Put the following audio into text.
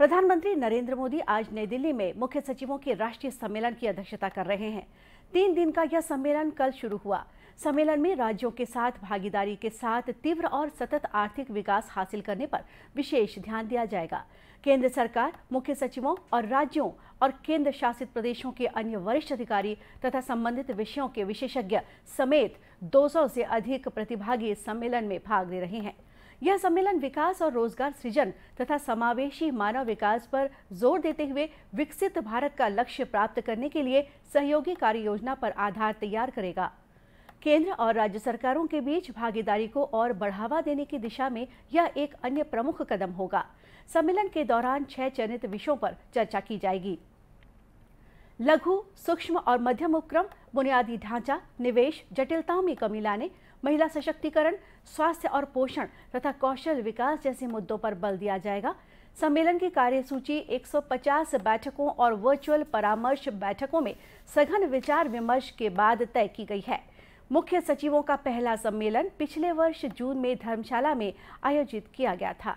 प्रधानमंत्री नरेंद्र मोदी आज नई दिल्ली में मुख्य सचिवों के राष्ट्रीय सम्मेलन की अध्यक्षता कर रहे हैं। तीन दिन का यह सम्मेलन कल शुरू हुआ। सम्मेलन में राज्यों के साथ भागीदारी के साथ तीव्र और सतत आर्थिक विकास हासिल करने पर विशेष ध्यान दिया जाएगा। केंद्र सरकार, मुख्य सचिवों और राज्यों और केंद्र शासित प्रदेशों के अन्य वरिष्ठ अधिकारी तथा संबंधित विषयों के विशेषज्ञ समेत 200 से अधिक प्रतिभागी सम्मेलन में भाग ले रहे हैं। यह सम्मेलन विकास और रोज़गार सृजन तथा समावेशी मानव विकास पर ज़ोर देते हुए विकसित भारत का लक्ष्य प्राप्त करने के लिए सहयोगी कार्य योजना पर आधार तैयार करेगा। केंद्र और राज्य सरकारों के बीच भागीदारी को और बढ़ावा देने की दिशा में यह एक अन्य प्रमुख कदम होगा। सम्मेलन के दौरान छह चयनित विषयों पर चर्चा की जाएगी। लघु, सूक्ष्म और मध्यम उपक्रम, बुनियादी ढांचा, निवेश, जटिलताओं में कमी लाने महिला सशक्तिकरण, स्वास्थ्य और पोषण तथा कौशल विकास जैसे मुद्दों पर बल दिया जाएगा। सम्मेलन की कार्यसूची 150 बैठकों और वर्चुअल परामर्श बैठकों में सघन विचार विमर्श के बाद तय की गई है। मुख्य सचिवों का पहला सम्मेलन पिछले वर्ष जून में धर्मशाला में आयोजित किया गया था।